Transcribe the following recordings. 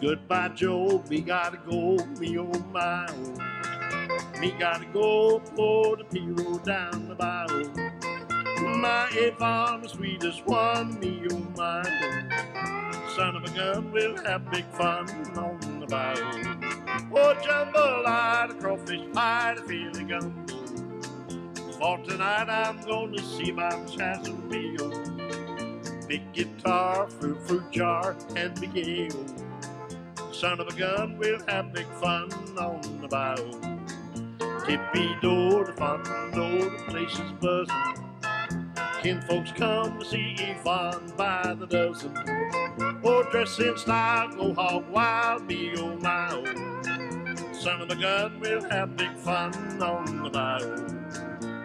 Goodbye, Joe. Me gotta go, me on my own. Me gotta go for the P-roll down the bayou. My Avon, the sweetest one, me on my own. Son of a gun, we'll have big fun on the bayou. Oh, jambalaya, crawfish pie, the feeling gumbo. For tonight I'm gonna see my Chazamio. Big guitar, fruit, fruit jar, and big ale. Son of a gun, we'll have big fun on the bayou. Tippy door, the fun door, the place is buzzing. Kin folks come to see Yvonne by the dozen. Or dress in style, go hog wild, be my own. Son of a gun, we'll have big fun on the bayou.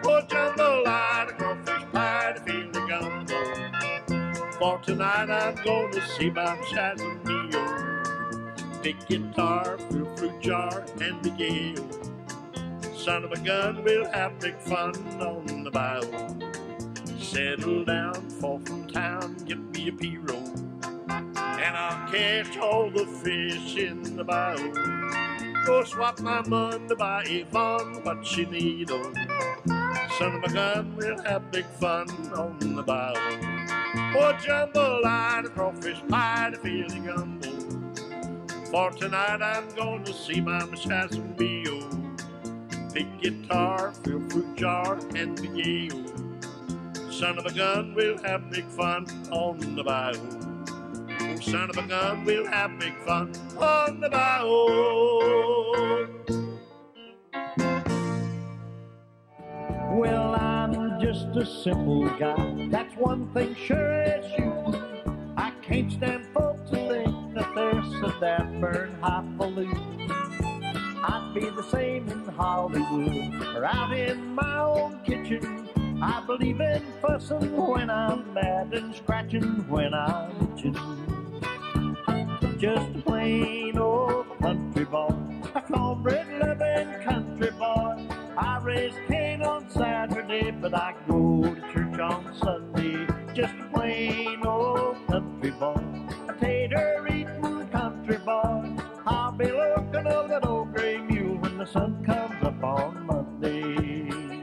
Oh, jambalaya, the crawfish pie, to feel the gumbo. For tonight I'm going to see my Shazamio. Big guitar, fruit, fruit jar, and the gale. Son of a gun, we'll have big fun on the bayou. Settle down, fall from town, get me a P-roll. And I'll catch all the fish in the bayou. Go swap my money to buy Yvonne what she need. Oh, son of a gun, we'll have big fun on the bayou. Oh, jambalaya, the crawfish pie, the feeling gumbo. For tonight I'm going to see my Shazamio. Big guitar, fill fruit jar, and the Yale. Son of a gun, we'll have big fun on the bayou. Oh, son of a gun, we'll have big fun on the bayou. Well, I'm just a simple guy. That's one thing sure as you. I can't stand think that burn hot damn. I'd be the same in Hollywood or out in my own kitchen. I believe in fussing when I'm mad and scratching when I'm itching. Just a plain old country boy, a cornbread loving country boy. I raise Cain on Saturday, but I go to church on Sunday. Looking over that old gray mule when the sun comes up on Monday.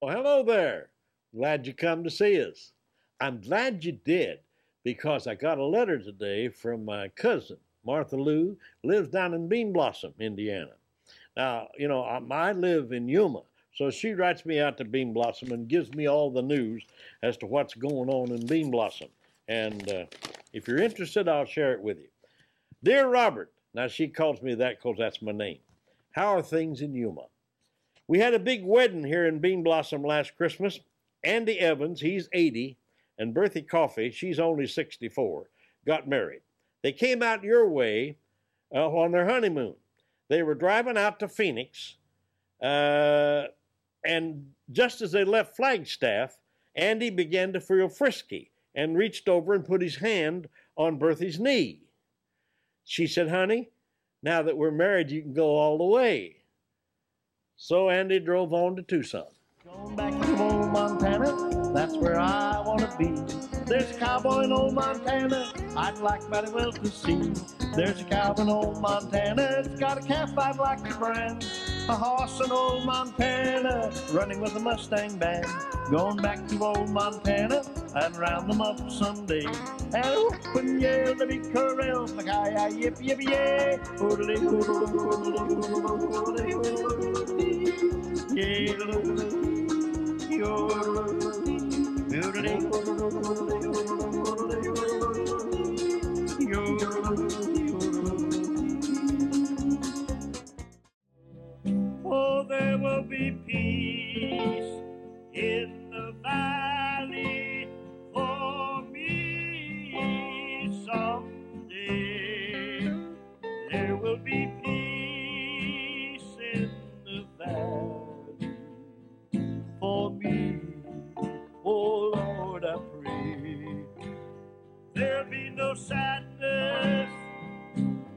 Well, hello there. Glad you come to see us. I'm glad you did because I got a letter today from my cousin, Martha Lou, lives down in Bean Blossom, Indiana. Now, you know, I, I live in Yuma, so she writes me out to Bean Blossom and gives me all the news as to what's going on in Bean Blossom. And uh, if you're interested, I'll share it with you. Dear Robert, now she calls me that because that's my name. How are things in Yuma? We had a big wedding here in Bean Blossom last Christmas. Andy Evans, he's 80, and Berthy Coffey, she's only 64, got married. They came out your way uh, on their honeymoon. They were driving out to Phoenix, uh, and just as they left Flagstaff, Andy began to feel frisky and reached over and put his hand on Berthy's knee. She said, Honey, now that we're married, you can go all the way. So Andy drove on to Tucson. Going back to old Montana, that's where I want to be. There's a cowboy in old Montana I'd like very well to see. There's a cowboy in old Montana, it's got a calf I'd like to brand. A horse in old Montana, running with a Mustang band. Going back to old Montana and round them up someday. And open yell the big corral, mackay yip yip yay. Hoodly hoodly hoodly hoodly Oh, will be peace in the valley for me. Oh Lord, I pray. There'll be no sadness,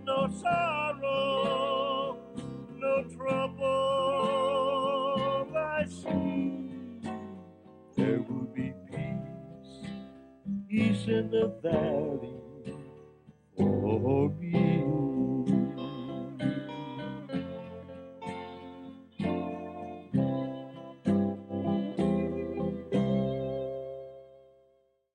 no sorrow, no trouble I see. There will be peace, peace in the valley for me.